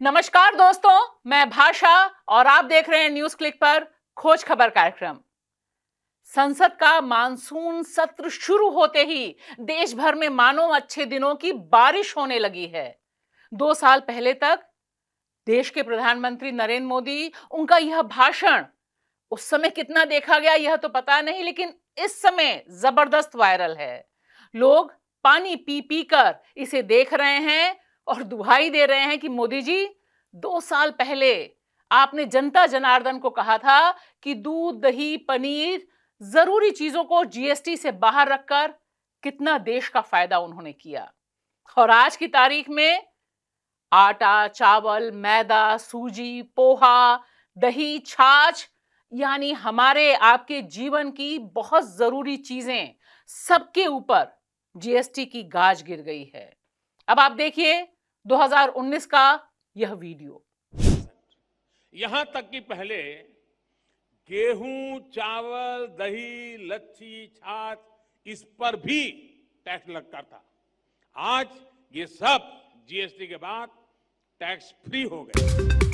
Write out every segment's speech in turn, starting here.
नमस्कार दोस्तों, मैं भाषा और आप देख रहे हैं न्यूज़ क्लिक पर खोज खबर कार्यक्रम। संसद का मानसून सत्र शुरू होते ही देश भर में मानो अच्छे दिनों की बारिश होने लगी है। दो साल पहले तक देश के प्रधानमंत्री नरेंद्र मोदी, उनका यह भाषण, उस समय कितना देखा गया यह तो पता नहीं, लेकिन इस समय ज़बरदस्त वायरल है। लोग पानी पी पी कर इसे देख रहे हैं और दुहाई दे रहे हैं कि मोदी जी, दो साल पहले आपने जनता जनार्दन को कहा था कि दूध, दही, पनीर ज़रूरी चीज़ों को जीएसटी से बाहर रखकर कितना देश का फ़ायदा उन्होंने किया। और आज की तारीख में आटा, चावल, मैदा, सूजी, पोहा, दही, छाछ, यानी हमारे, आपके जीवन की बहुत ज़रूरी चीज़ें सबके ऊपर जीएसटी की गाज गिर गई है। अब आप देखिए 2019 का यह वीडियो। यहाँ तक कि पहले गेहूँ, चावल, दही, लच्छी, छाछ, इस पर भी टैक्स लगता था। आज ये सब जीएसटी के बाद टैक्स फ्री हो गए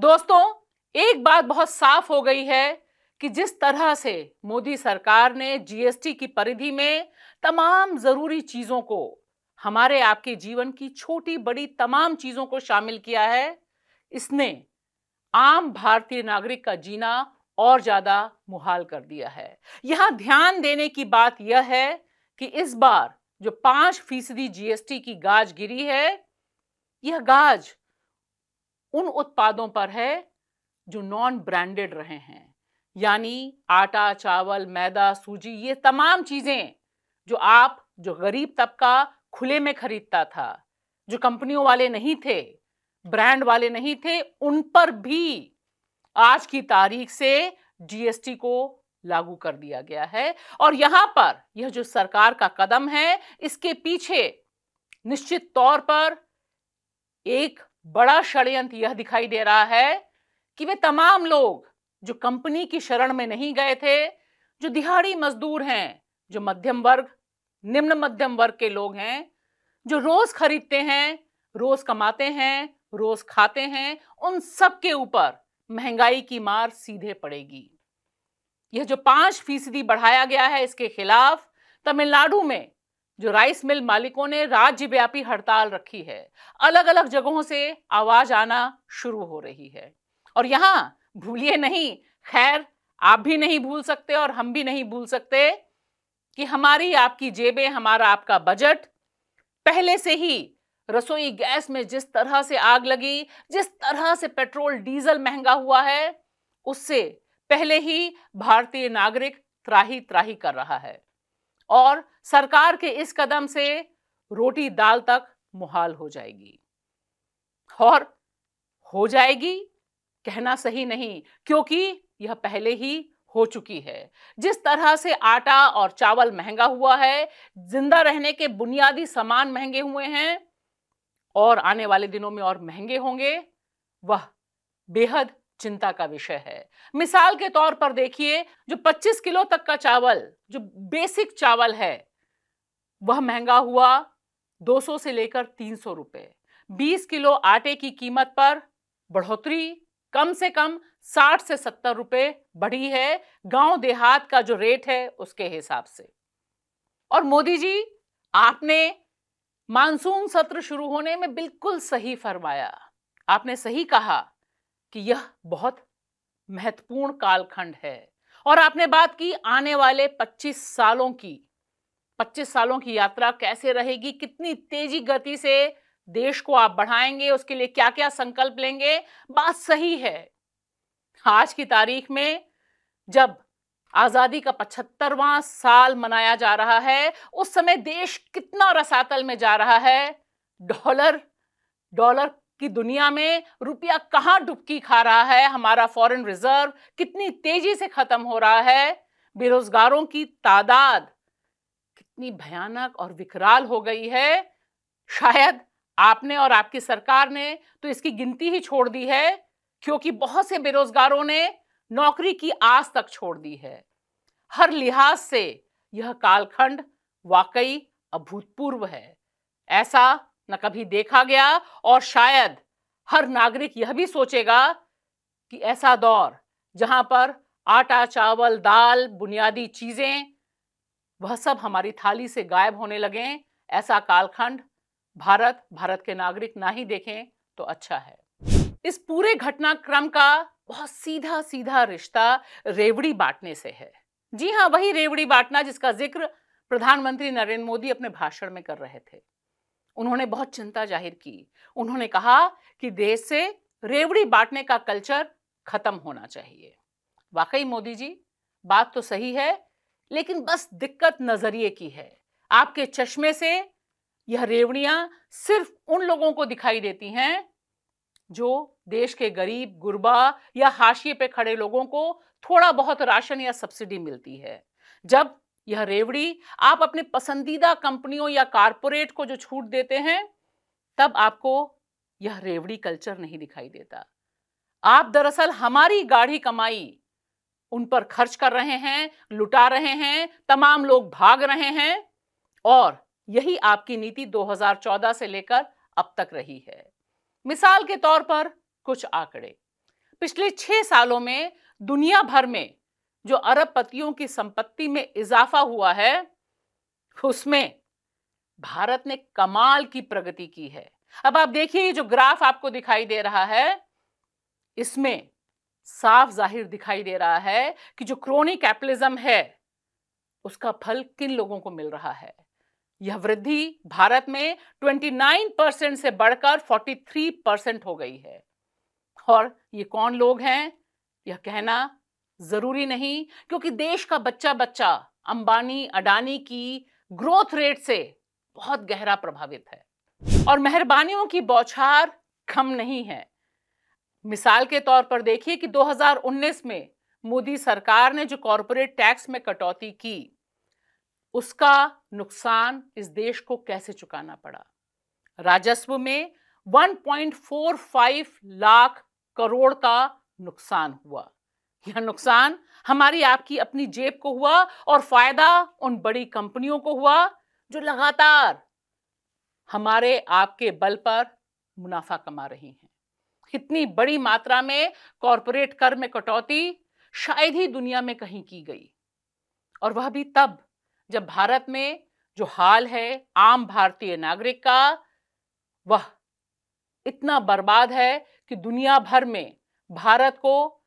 दोस्तों, एक बात बहुत साफ़ हो गई है कि जिस तरह से मोदी सरकार ने जीएसटी की परिधि में तमाम ज़रूरी चीज़ों को, हमारे आपके जीवन की छोटी बड़ी तमाम चीज़ों को शामिल किया है, इसने आम भारतीय नागरिक का जीना और ज़्यादा मुहाल कर दिया है। यहाँ ध्यान देने की बात यह है कि इस बार जो पाँच फ़ीसदी जीएसटी की गाज गिरी है, यह गाज उन उत्पादों पर है जो नॉन ब्रांडेड रहे हैं। यानी आटा, चावल, मैदा, सूजी, ये तमाम चीज़ें जो आप, जो गरीब तबका खुले में खरीदता था, जो कंपनियों वाले नहीं थे, ब्रांड वाले नहीं थे, उन पर भी आज की तारीख से जीएसटी को लागू कर दिया गया है। और यहाँ पर यह जो सरकार का कदम है, इसके पीछे निश्चित तौर पर एक बड़ा षड्यंत्र यह दिखाई दे रहा है कि वे तमाम लोग जो कंपनी की शरण में नहीं गए थे, जो दिहाड़ी मजदूर हैं, जो मध्यम वर्ग, निम्न मध्यम वर्ग के लोग हैं, जो रोज खरीदते हैं, रोज कमाते हैं, रोज खाते हैं, उन सब के ऊपर महँगाई की मार सीधे पड़ेगी। यह जो पाँच फ़ीसदी बढ़ाया गया है इसके खिलाफ तमिलनाडु में जो राइस मिल मालिकों ने राज्यव्यापी हड़ताल रखी है अलग अलग जगहों से आवाज़ आना शुरू हो रही है। और यहाँ भूलिए नहीं, खैर, आप भी नहीं भूल सकते और हम भी नहीं भूल सकते कि हमारी आपकी जेबें, हमारा आपका बजट, पहले से ही रसोई गैस में जिस तरह से आग लगी, जिस तरह से पेट्रोल, डीजल महँगा हुआ है, उससे पहले ही भारतीय नागरिक त्राही त्राही कर रहा है। और सरकार के इस कदम से रोटी दाल तक मुहाल हो जाएगी। और हो जाएगी कहना सही नहीं, क्योंकि यह पहले ही हो चुकी है। जिस तरह से आटा और चावल महँगा हुआ है, ज़िंदा रहने के बुनियादी सामान महँगे हुए हैं, और आने वाले दिनों में और महँगे होंगे, वह बेहद चिंता का विषय है। मिसाल के तौर पर देखिए, जो 25 किलो तक का चावल, जो बेसिक चावल है, वह महँगा हुआ 200 से लेकर 300 रुपए। 20 किलो आटे की कीमत पर बढ़ोतरी कम से कम 60 से 70 रुपए बढ़ी है, गाँव देहात का जो रेट है उसके हिसाब से। और मोदी जी, आपने मानसून सत्र शुरू होने में बिल्कुल सही फरमाया। आपने सही कहा कि यह बहुत महत्वपूर्ण कालखंड है। और आपने बात की आने वाले 25 सालों की। 25 सालों की यात्रा कैसे रहेगी? कितनी तेज़ी गति से देश को आप बढ़ाएँगे? उसके लिए क्या क्या संकल्प लेंगे? बात सही है। आज की तारीख में जब आज़ादी का पचहत्तरवां साल मनाया जा रहा है, उस समय देश कितना रसातल में जा रहा है? डॉलर डॉलर की दुनिया में रुपया कहाँ डुबकी खा रहा है? हमारा फॉरेन रिज़र्व कितनी तेज़ी से खत्म हो रहा है? बेरोजगारों की तादाद कितनी भयानक और विकराल हो गई है? शायद आपने और आपकी सरकार ने तो इसकी गिनती ही छोड़ दी है, क्योंकि बहुत से बेरोजगारों ने नौकरी की आस तक छोड़ दी है। हर लिहाज से यह कालखंड वाकई अभूतपूर्व है। ऐसा न कभी देखा गया और शायद हर नागरिक यह भी सोचेगा कि ऐसा दौर जहाँ पर आटा, चावल, दाल, बुनियादी चीज़ें, वह सब हमारी थाली से गायब होने लगे, ऐसा कालखंड भारत भारत के नागरिक ना ही देखें तो अच्छा है। इस पूरे घटनाक्रम का बहुत सीधा सीधा रिश्ता रेवड़ी बांटने से है। जी हाँ वही रेवड़ी बांटना जिसका ज़िक्र प्रधानमंत्री नरेंद्र मोदी अपने भाषण में कर रहे थे। उन्होंने बहुत चिंता ज़ाहिर की। उन्होंने कहा कि देश से रेवड़ी बांटने का कल्चर खत्म होना चाहिए। वाकई मोदी जी, बात तो सही है, लेकिन बस दिक्कत नज़रिए की है। आपके चश्मे से यह रेवड़ियाँ सिर्फ़ उन लोगों को दिखाई देती हैं जो देश के गरीब, गुरबा या हाशिए पे खड़े लोगों को थोड़ा बहुत राशन या सब्सिडी मिलती है। जब यह रेवड़ी आप अपने पसंदीदा कंपनियों या कारपोरेट को जो छूट देते हैं, तब आपको यह रेवड़ी कल्चर नहीं दिखाई देता। आप दरअसल हमारी गाढ़ी कमाई उन पर खर्च कर रहे हैं, लुटा रहे हैं, तमाम लोग भाग रहे हैं और यही आपकी नीति 2014 से लेकर अब तक रही है। मिसाल के तौर पर कुछ आंकड़े। पिछले छह सालों में दुनिया भर में जो अरबपतियों की संपत्ति में इजाफा हुआ है, उसमें भारत ने कमाल की प्रगति की है। अब आप देखिए जो ग्राफ आपको दिखाई दे रहा है, इसमें साफ़ ज़ाहिर दिखाई दे रहा है कि जो क्रोनी कैपिटलिज्म है, उसका फल किन लोगों को मिल रहा है? यह वृद्धि भारत में 29 परसेंट से बढ़कर 43 परसेंट हो गई है। और ये कौन लोग हैं? यह कहना ज़रूरी नहीं, क्योंकि देश का बच्चा बच्चा अंबानी, अडानी की ग्रोथ रेट से बहुत गहरा प्रभावित है। और मेहरबानियों की बौछार कम नहीं है। मिसाल के तौर पर देखिए कि 2019 में मोदी सरकार ने जो कॉरपोरेट टैक्स में कटौती की, उसका नुकसान इस देश को कैसे चुकाना पड़ा? राजस्व में 1.45 लाख करोड़ का नुकसान हुआ। यह नुकसान? हमारी आपकी अपनी जेब को हुआ और फ़ायदा उन बड़ी कंपनियों को हुआ जो लगातार हमारे आपके बल पर मुनाफा कमा रही हैं। इतनी बड़ी मात्रा में कॉरपोरेट कर में कटौती शायद ही दुनिया में कहीं की गई। और वह भी तब, जब भारत में जो हाल है आम भारतीय नागरिक का, वह इतना बर्बाद है कि दुनिया भर में भारत को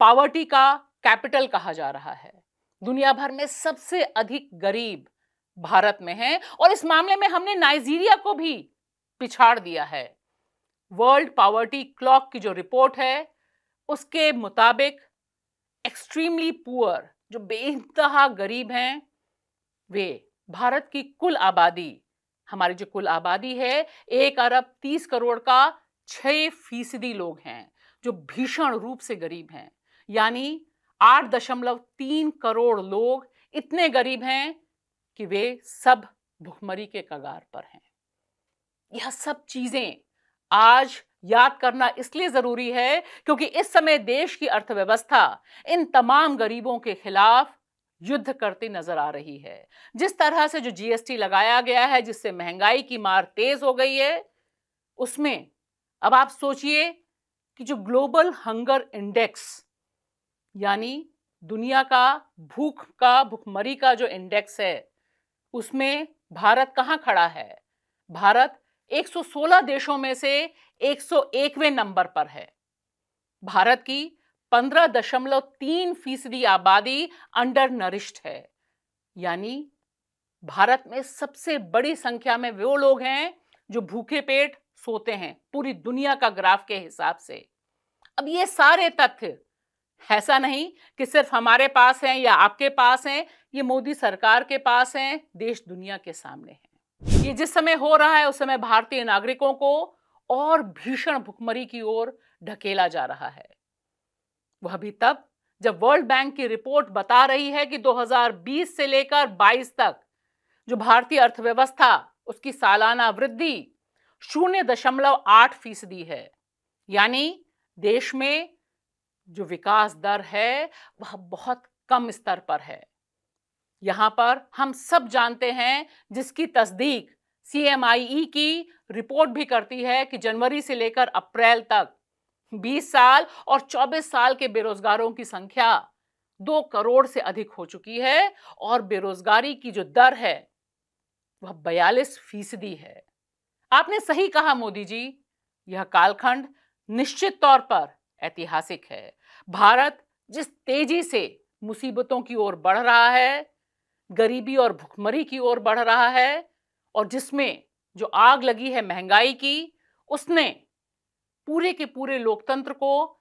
पावर्टी का कैपिटल कहा जा रहा है। दुनिया भर में सबसे अधिक गरीब भारत में है और इस मामले में हमने नाइजीरिया को भी पिछाड़ दिया है। वर्ल्ड पावर्टी क्लॉक की जो रिपोर्ट है, उसके मुताबिक एक्सट्रीमली पुअर जो बेइंतहा गरीब हैं, वे भारत की कुल आबादी, हमारी जो कुल आबादी है, एक अरब तीस करोड़ का छह फ़ीसदी लोग हैं, जो भीषण रूप से गरीब हैं। यानी आठ दशमलव तीन करोड़ लोग इतने गरीब हैं कि वे सब भुखमरी के कगार पर हैं। यह सब चीज़ें आज याद करना इसलिए ज़रूरी है क्योंकि इस समय देश की अर्थव्यवस्था इन तमाम गरीबों के खिलाफ युद्ध करती नज़र आ रही है। जिस तरह से जो जीएसटी लगाया गया है, जिससे महँगाई की मार तेज हो गई है, उसमें अब आप सोचिए कि जो ग्लोबल हंगर इंडेक्स यानी दुनिया का भूख का, भूखमरी का जो इंडेक्स है, उसमें भारत कहाँ खड़ा है? भारत 116 देशों में से 101वें नंबर पर है। भारत की पंद्रह दशमलव तीन फ़ीसदी आबादी अंडर नरिश्ड है। यानी भारत में सबसे बड़ी संख्या में वो लोग हैं जो भूखे पेट सोते हैं, पूरी दुनिया का ग्राफ के हिसाब से। अब ये सारे तथ्य ऐसा नहीं कि सिर्फ़ हमारे पास हैं या आपके पास हैं, ये मोदी सरकार के पास हैं, देश दुनिया के सामने है। ये जिस समय हो रहा है, उस समय भारतीय नागरिकों को और भीषण भुखमरी की ओर ढकेला जा रहा है। वह भी तब जब वर्ल्ड बैंक की रिपोर्ट बता रही है कि 2020 से लेकर 22 तक जो भारतीय अर्थव्यवस्था, उसकी सालाना वृद्धि शून्य दशमलव आठ फ़ीसदी है। यानी देश में जो विकास दर है, वह बहुत कम स्तर पर है। यहाँ पर हम सब जानते हैं जिसकी तस्दीक सीएमआईई की रिपोर्ट भी करती है कि जनवरी से लेकर अप्रैल तक 20 साल और 24 साल के बेरोजगारों की संख्या दो करोड़ से अधिक हो चुकी है और बेरोजगारी की जो दर है, वह बयालीस फ़ीसदी है। आपने सही कहा मोदी जी, यह कालखंड निश्चित तौर पर ऐतिहासिक है। भारत जिस तेज़ी से मुसीबतों की ओर बढ़ रहा है, गरीबी और भुखमरी की ओर बढ़ रहा है और जिसमें जो आग लगी है महँगाई की, उसने पूरे के पूरे लोकतंत्र को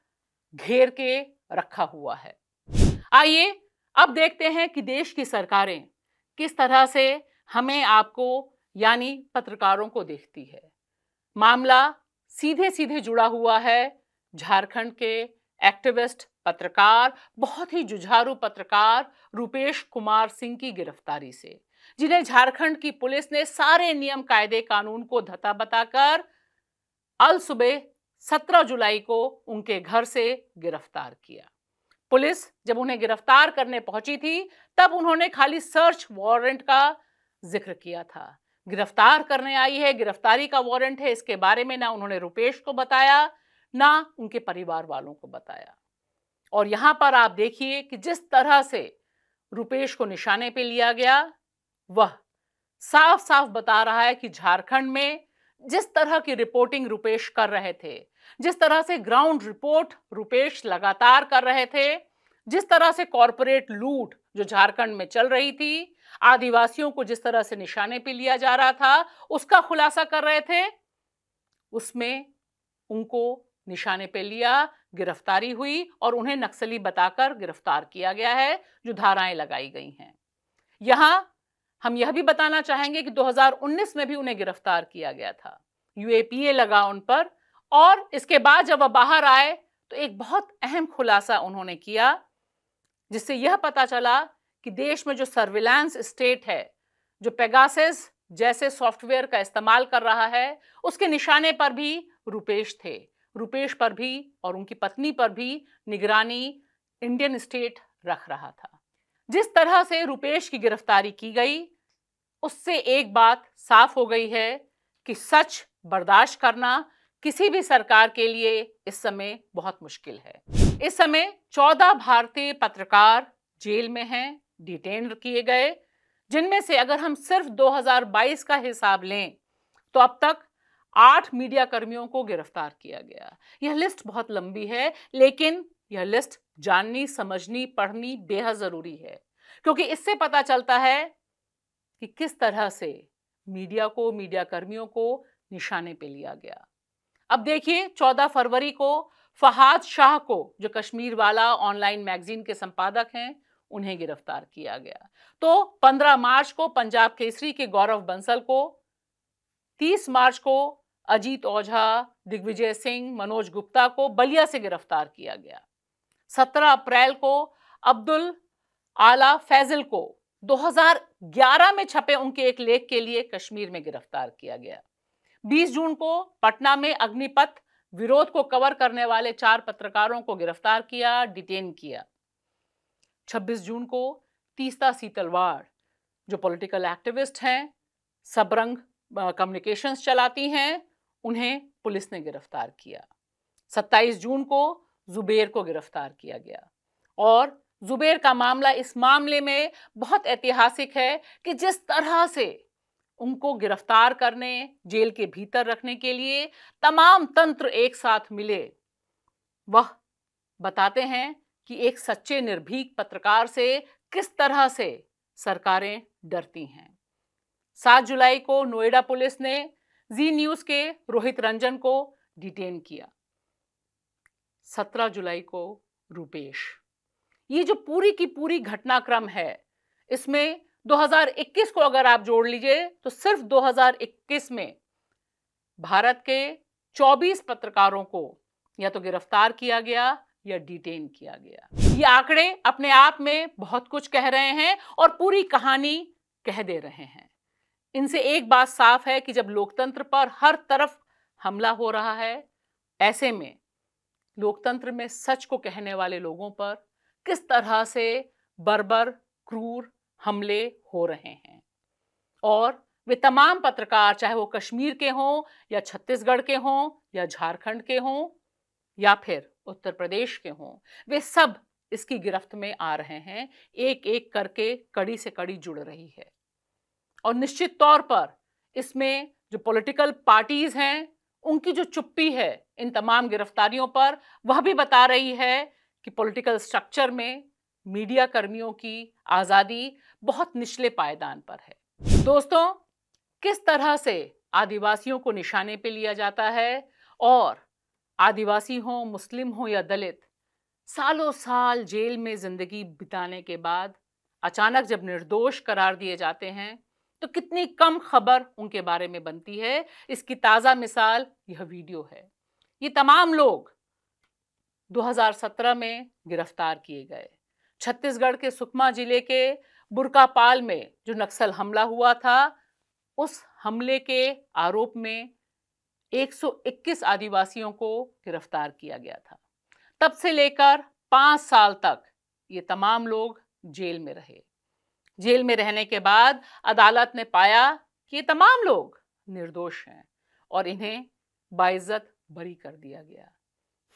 घेर के रखा हुआ है। आइए अब देखते हैं कि देश की सरकारें किस तरह से हमें आपको, यानी पत्रकारों को देखती है। मामला सीधे सीधे जुड़ा हुआ है झारखंड के एक्टिविस्ट, पत्रकार, बहुत ही जुझारू पत्रकार रुपेश कुमार सिंह की गिरफ्तारी से, जिन्हें झारखंड की पुलिस ने सारे नियम, कायदे, कानून को धता बताकर अल सुबह 17 जुलाई को उनके घर से गिरफ़्तार किया। पुलिस जब उन्हें गिरफ़्तार करने पहुँची थी, तब उन्होंने खाली सर्च वारंट का ज़िक्र किया था। गिरफ़्तार करने आई है, गिरफ्तारी का वारंट है, इसके बारे में ना उन्होंने रुपेश को बताया ना उनके परिवार वालों को बताया। और यहाँ पर आप देखिए कि जिस तरह से रुपेश को निशाने पे लिया गया, वह साफ़ साफ़ बता रहा है कि झारखंड में जिस तरह की रिपोर्टिंग रुपेश कर रहे थे, जिस तरह से ग्राउंड रिपोर्ट रुपेश लगातार कर रहे थे, जिस तरह से कॉरपोरेट लूट जो झारखंड में चल रही थी, आदिवासियों को जिस तरह से निशाने पे लिया जा रहा था, उसका खुलासा कर रहे थे, उसमें उनको निशाने पे लिया, गिरफ्तारी हुई और उन्हें नक्सली बताकर गिरफ़्तार किया गया है, जो धाराएँ लगाई गई हैं। यहाँ हम यह भी बताना चाहेंगे कि 2019 में भी उन्हें गिरफ़्तार किया गया था। यूएपीए लगा उन पर और इसके बाद जब वह बाहर आए तो एक बहुत अहम खुलासा उन्होंने किया, जिससे यह पता चला कि देश में जो सर्विलांस स्टेट है, जो पेगासिस जैसे सॉफ्टवेयर का इस्तेमाल कर रहा है, उसके निशाने पर भी रुपेश थे। रुपेश पर भी और उनकी पत्नी पर भी निगरानी इंडियन स्टेट रख रहा था। जिस तरह से रुपेश की गिरफ्तारी की गई, उससे एक बात साफ़ हो गई है कि सच बर्दाश्त करना किसी भी सरकार के लिए इस समय बहुत मुश्किल है। इस समय चौदह भारतीय पत्रकार जेल में हैं डिटेन किए गए, जिनमें से अगर हम सिर्फ़ 2022 का हिसाब लें तो अब तक आठ मीडिया कर्मियों को गिरफ़्तार किया गया। यह लिस्ट बहुत लंबी है, लेकिन यह लिस्ट जाननी, समझनी, पढ़नी बेहद ज़रूरी है, क्योंकि इससे पता चलता है कि किस तरह से मीडिया को, मीडिया कर्मियों को निशाने पे लिया गया। अब देखिए 14 फरवरी को फहाद शाह को, जो कश्मीर वाला ऑनलाइन मैगजीन के संपादक हैं, उन्हें गिरफ़्तार किया गया। तो 15 मार्च को पंजाब केसरी के गौरव बंसल को 30 मार्च को अजीत ओझा, दिग्विजय सिंह, मनोज गुप्ता को बलिया से गिरफ़्तार किया गया। 17 अप्रैल को अब्दुल आला फैजल को 2011 में छपे उनके एक लेख के लिए कश्मीर में गिरफ़्तार किया गया। 20 जून को पटना में अग्निपथ विरोध को कवर करने वाले चार पत्रकारों को गिरफ़्तार किया, डिटेन किया। 26 जून को तीस्ता सीतलवाड़, जो पॉलिटिकल एक्टिविस्ट हैं, सबरंग कम्युनिकेशंस चलाती हैं उन्हें पुलिस ने गिरफ़्तार किया। 27 जून को जुबेर को गिरफ़्तार किया गया। और जुबेर का मामला इस मामले में बहुत ऐतिहासिक है कि जिस तरह से उनको गिरफ़्तार करने, जेल के भीतर रखने के लिए तमाम तंत्र एक साथ मिले, वह बताते हैं कि एक सच्चे निर्भीक पत्रकार से किस तरह से सरकारें डरती हैं। सात जुलाई को नोएडा पुलिस ने जी न्यूज़ के रोहित रंजन को डिटेन किया। सत्रह जुलाई को रूपेश। ये जो पूरी की पूरी घटनाक्रम है, इसमें 2021 को अगर आप जोड़ लीजिए तो सिर्फ़ 2021 में भारत के 24 पत्रकारों को या तो गिरफ़्तार किया गया या डिटेन किया गया। ये आंकड़े अपने आप में बहुत कुछ कह रहे हैं और पूरी कहानी कह दे रहे हैं। इनसे एक बात साफ़ है कि जब लोकतंत्र पर हर तरफ़ हमला हो रहा है, ऐसे में लोकतंत्र में सच को कहने वाले लोगों पर किस तरह से बर्बर, क्रूर हमले हो रहे हैं? और वे तमाम पत्रकार, चाहे वो कश्मीर के हों या छत्तीसगढ़ के हों या झारखंड के हों या फिर उत्तर प्रदेश के हों, वे सब इसकी गिरफ्त में आ रहे हैं। एक एक करके कड़ी से कड़ी जुड़ रही है। और निश्चित तौर पर इसमें जो पॉलिटिकल पार्टीज़ हैं, उनकी जो चुप्पी है, इन तमाम गिरफ्तारियों पर, वह भी बता रही है कि पॉलिटिकल स्ट्रक्चर में मीडिया कर्मियों की आज़ादी बहुत निचले पायदान पर है। दोस्तों, किस तरह से आदिवासियों को निशाने पे लिया जाता है और आदिवासी हों, मुस्लिम हों या दलित, सालों साल जेल में ज़िंदगी बिताने के बाद अचानक जब निर्दोष करार दिए जाते हैं तो कितनी कम खबर उनके बारे में बनती है? इसकी ताज़ा मिसाल यह वीडियो है। ये तमाम लोग 2017 में गिरफ़्तार किए गए। छत्तीसगढ़ के सुकमा ज़िले के बुरकापाल में जो नक्सल हमला हुआ था, उस हमले के आरोप में 121 आदिवासियों को गिरफ़्तार किया गया था। तब से लेकर पाँच साल तक ये तमाम लोग जेल में रहे। जेल में रहने के बाद अदालत ने पाया कि ये तमाम लोग निर्दोष हैं और इन्हें बाइज्जत बरी कर दिया गया।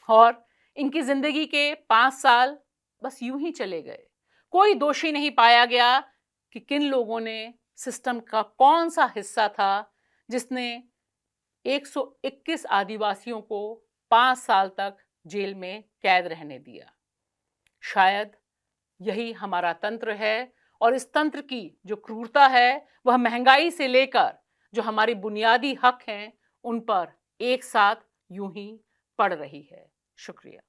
और इनकी ज़िंदगी के पाँच साल बस यूँ ही चले गए। कोई दोषी नहीं पाया गया कि किन लोगों ने सिस्टम का कौन सा हिस्सा था जिसने 121 आदिवासियों को पाँच साल तक जेल में कैद रहने दिया। शायद यही हमारा तंत्र है और इस तंत्र की जो क्रूरता है, वह महँगाई से लेकर जो हमारी बुनियादी हक हैं, उन पर एक साथ यूँ ही पड़ रही है। शुक्रिया।